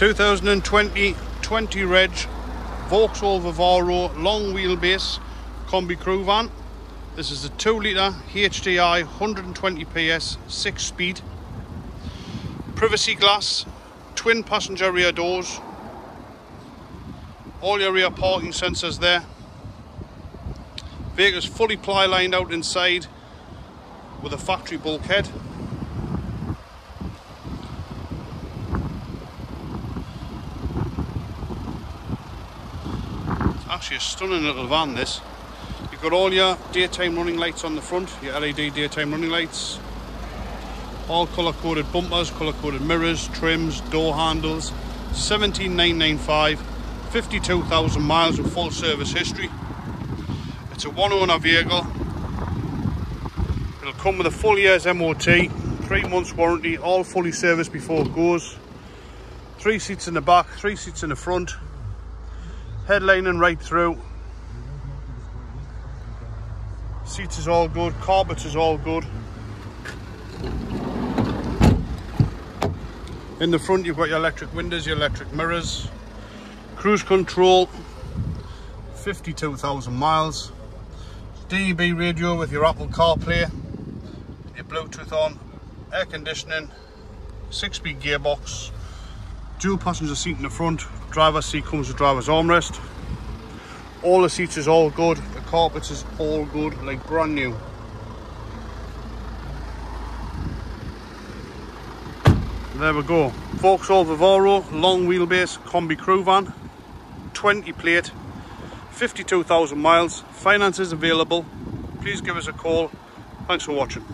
2020 20 reg Vauxhall Vivaro long wheelbase combi crew van. This is a 2 litre HDI 120 PS 6 speed. Privacy glass, twin passenger rear doors, all your rear parking sensors there. Vehicle's fully ply lined out inside with a factory bulkhead. Actually a stunning little van this. You've got all your daytime running lights on the front, your LED daytime running lights, all colour coded bumpers, colour coded mirrors, trims, door handles, 17995, 52,000 miles of full service history. It's a one owner vehicle. It'll come with a full year's MOT, three months warranty, all fully serviced before it goes. Three seats in the back, three seats in the front. Headlining right through. Seats is all good, carpets is all good. In the front you've got your electric windows, your electric mirrors, cruise control, 52,000 miles. DAB radio with your Apple CarPlay, your Bluetooth on, air conditioning, six-speed gearbox, dual passenger seat in the front, driver's seat comes with driver's armrest. All the seats is all good, the carpets is all good, like brand new. There we go. Vauxhall Vivaro, long wheelbase combi crew van, 20 plate, 52,000 miles, finance is available. Please give us a call. Thanks for watching.